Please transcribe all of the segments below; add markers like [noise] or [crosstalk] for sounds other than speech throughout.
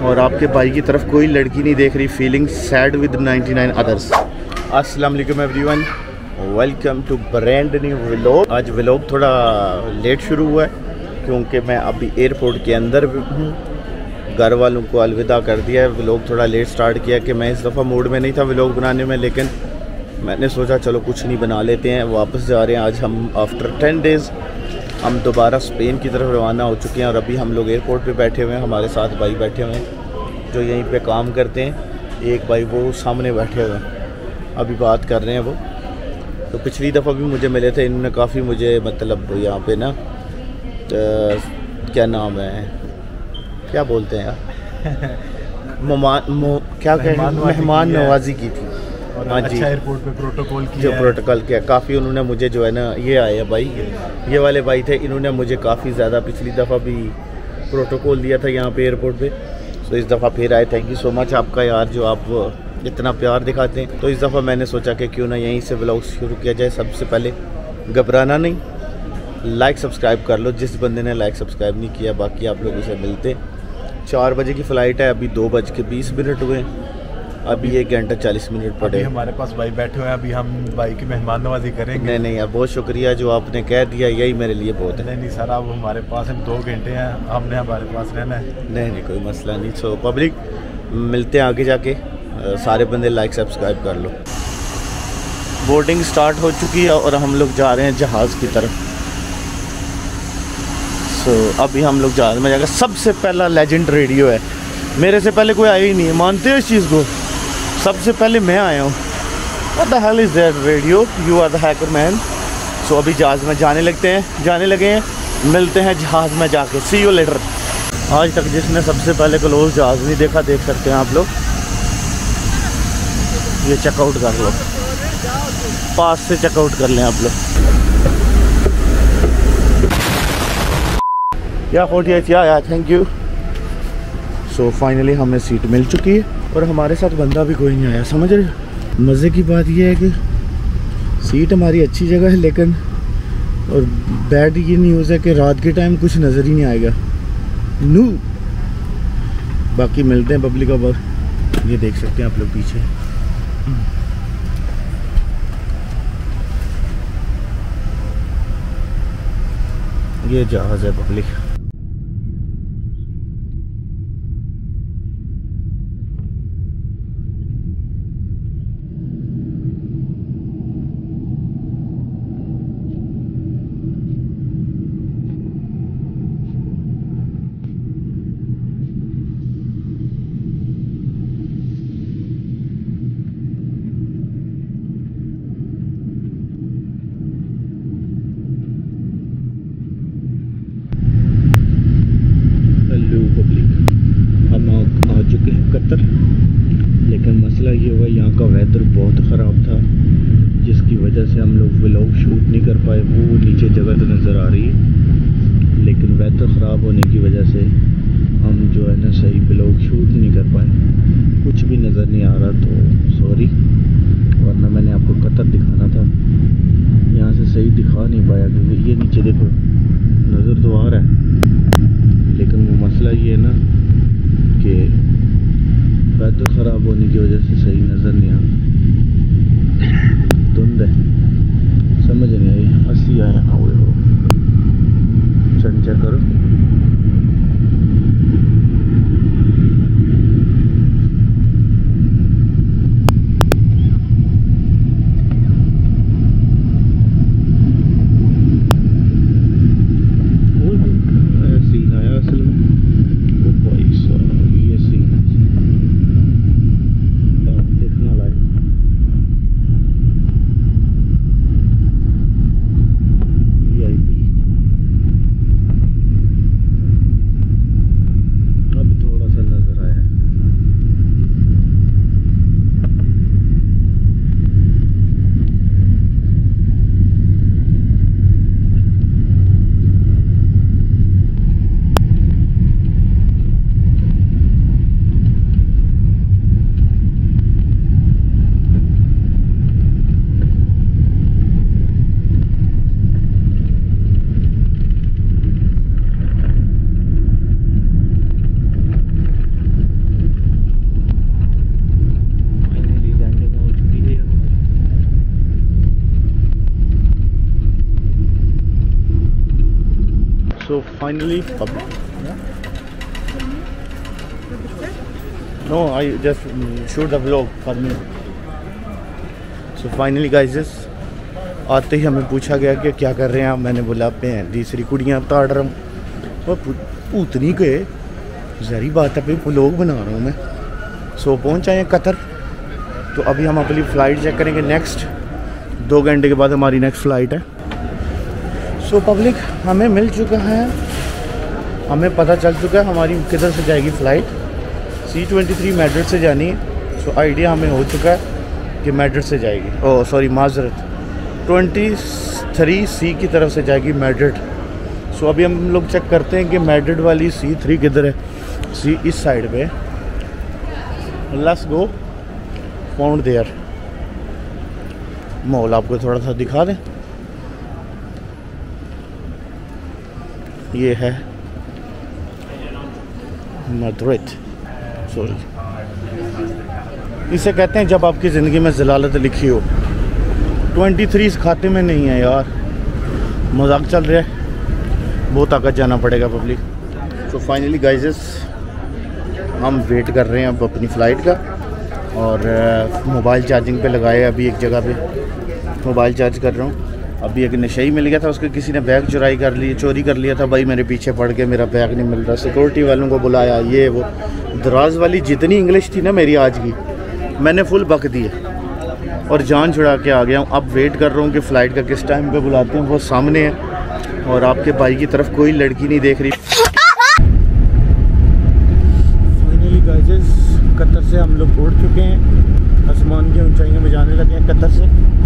और आपके भाई की तरफ़ कोई लड़की नहीं देख रही फीलिंग सैड विद 99 अदर्स अस्सलाम वालेकुम everyone welcome to brand new vlog आज व्लॉग थोड़ा लेट शुरू हुआ है, क्योंकि मैं अभी एयरपोर्ट के अंदर हूँ। घर वालों को अलविदा कर दिया है। व्लॉग थोड़ा लेट स्टार्ट किया कि मैं इस दफ़ा मूड में नहीं था व्लॉग बनाने में, लेकिन मैंने सोचा चलो कुछ नहीं बना लेते हैं, वापस जा रहे हैं। आज हम आफ्टर टेन डेज़ हम दोबारा स्पेन की तरफ़ रवाना हो चुके हैं और अभी हम लोग एयरपोर्ट पे बैठे हुए हैं हमारे साथ भाई बैठे हुए हैं जो यहीं पे काम करते हैं। एक भाई वो सामने बैठे हुए हैं। अभी बात कर रहे हैं वो। तो पिछली दफ़ा भी मुझे मिले थे इन्होंने काफ़ी मुझे मतलब यहाँ पे ना क्या नाम है? क्या बोलते हैं यार? [laughs] मेहमान क्या कहें मेहमान नवाजी की थी। और हाँ अच्छा जी। एयरपोर्ट पे प्रोटोकॉल किया जो प्रोटोकॉल किया काफ़ी उन्होंने मुझे जो है ना ये आया भाई। ये वाले भाई थे इन्होंने मुझे काफ़ी ज़्यादा पिछली दफ़ा भी प्रोटोकॉल दिया था यहाँ पे एयरपोर्ट पे। तो इस दफ़ा फिर आए थैंक यू सो मच आपका यार जो आप इतना प्यार दिखाते हैं। तो इस दफ़ा मैंने सोचा कि क्यों ना यहीं से ब्लॉग शुरू किया जाए सबसे पहले। घबराना नहीं लाइक सब्सक्राइब कर लो। जिस बंदे ने लाइक सब्सक्राइब नहीं किया बाकी आप लोगों से मिलते। चार बजे की फ़्लाइट है अभी दो बज के बीस मिनट हुए अभी एक घंटा चालीस मिनट पड़े। हमारे पास भाई बैठे हुए हैं अभी हम भाई की मेहमान नवाजी करेंगे। नहीं नहीं यार बहुत शुक्रिया जो आपने कह दिया यही मेरे लिए बहुत है। नहीं नहीं सर अब हमारे पास हम दो घंटे हैं हमने हमारे पास रहना है। नहीं नहीं कोई मसला नहीं। सो पब्लिक मिलते हैं आगे जाके। सारे बंदे लाइक सब्सक्राइब कर लो। बोर्डिंग स्टार्ट हो चुकी है और हम लोग जा रहे हैं जहाज़ की तरफ़। सो अभी हम लोग जहाज़ में जाकर सबसे पहला लेजेंड रेडियो है। मेरे से पहले कोई आया ही नहीं है। मानते हो इस चीज़ को? सबसे पहले मैं आया हूँ। The hell is that radio? You are the hacker man. सो अभी जहाज़ में जाने लगते हैं, जाने लगे हैं। मिलते हैं जहाज़ में जाके। सी यू लेटर आज तक जिसने सबसे पहले क्लोज जहाज़ नहीं देखा, देख सकते हैं आप लोग। ये चेकआउट कर लो। पास से चेकआउट कर लें आप लोग। या फोर्टी या या थैंक यू सो फाइनली हमें सीट मिल चुकी है। और हमारे साथ बंदा भी कोई नहीं आया, समझ रहे मज़े की बात यह है कि सीट हमारी अच्छी जगह है, लेकिन और बैड ये न्यूज़ है कि रात के टाइम कुछ नज़र ही नहीं आएगा। नू बाकी मिलते हैं पब्लिक अब ये देख सकते हैं आप लोग पीछे। ये जहाज़ है पब्लिक हेलो पब्लिक हम आ, आ चुके कतर लेकिन मसला ये हुआ, यहाँ का वेदर बहुत ख़राब था, जिसकी वजह से हम लोग व्लॉग शूट नहीं कर पाए। वो नीचे जगह तो नज़र आ रही है, लेकिन वेदर ख़राब होने की वजह से हम जो है ना सही व्लॉग शूट नहीं कर पाए। कुछ भी नज़र नहीं आ रहा तो सॉरी वरना मैंने आपको कतर दिखाना था। यहाँ से सही दिखा नहीं पाया, क्योंकि ये नीचे देखो, नज़र तो आ रहा है। लेकिन वो मसला ये है ना कि वेदर ख़राब होने की वजह से सही नज़र नहीं आ धुंध है। समझ नहीं आई। हँसी आया हाँ वो हो चंचा करो वो जो सीन आया असल में वो भाई साहब ये सीन हाँ, देखना लायक VIP So finally, no, I just shoot the vlog for me. So finally, guys, आते ही हमें पूछा गया कि क्या कर रहे हैं आप? मैंने बोला भैन तीसरी कुड़ियाँ ताड़ रहा हूँ। उतनी के जहरी बात है भाई व्लॉग बना रहा हूँ मैं। सो पहुँच आए कतर। तो अभी हम अपनी फ़्लाइट चेक करेंगे नेक्स्ट दो घंटे के बाद हमारी नेक्स्ट फ़्लाइट है। सो so, पब्लिक हमें मिल चुका है। हमें पता चल चुका है हमारी किधर से जाएगी flight C twenty three Madrid से जानी। है सो so, आइडिया हमें हो चुका है कि मैड्रिड से जाएगी। ओह सॉरी माजरत ट्वेंटी थ्री सी की तरफ़ से जाएगी मैड्रिड सो so, अभी हम लोग चेक करते हैं कि मैड्रिड वाली सी थ्री किधर है। सी इस साइड पे। लस गो फाउंड देयर मॉल आपको थोड़ा सा दिखा दें। ये है मद्रिद सॉरी इसे कहते हैं जब आपकी ज़िंदगी में जलालत लिखी हो। 23 इस खाते में नहीं है यार। मज़ाक चल रहा है। बहुत ताकत जाना पड़ेगा पब्लिक तो फाइनली गाइजेस हम वेट कर रहे हैं अब अपनी फ़्लाइट का। और मोबाइल चार्जिंग पे लगाए अभी एक जगह पे। मोबाइल चार्ज कर रहा हूँ। अभी एक नशई मिल गया था, उसके किसी ने बैग चुराई कर ली, चोरी कर लिया था, भाई मेरे पीछे पड़ के मेरा बैग नहीं मिल रहा। सिक्योरिटी वालों को बुलाया, ये, वो। दराज वाली जितनी इंग्लिश थी ना मेरी आज की, मैंने फुल बक दी और जान छुड़ा के आ गया हूँ। अब वेट कर रहा हूँ कि फ़्लाइट का किस टाइम पे बुलाते हैं, वो सामने है। और आपके भाई की तरफ़ कोई लड़की नहीं देख रही। कतर से हम लोग उड़ चुके हैं। आसमान की ऊंचाइयों में जाने लगे हैं कतर से।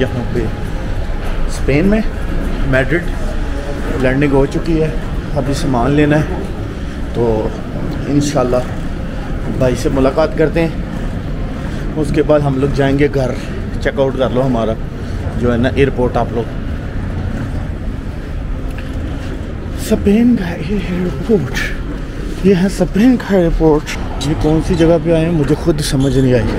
यहाँ पे। स्पेन में मैड्रिड लैंडिंग हो चुकी है। अभी सामान लेना है। तो इन भाई से मुलाकात करते हैं। उसके बाद हम लोग जाएँगे घर। चेकआउट कर लो हमारा, जो है ना एयरपोर्ट आप लोग। स्पेन का एयरपोर्ट ये है स्पेन का एयरपोर्ट ये कौन सी जगह पे आए हैं? मुझे खुद समझ नहीं आई।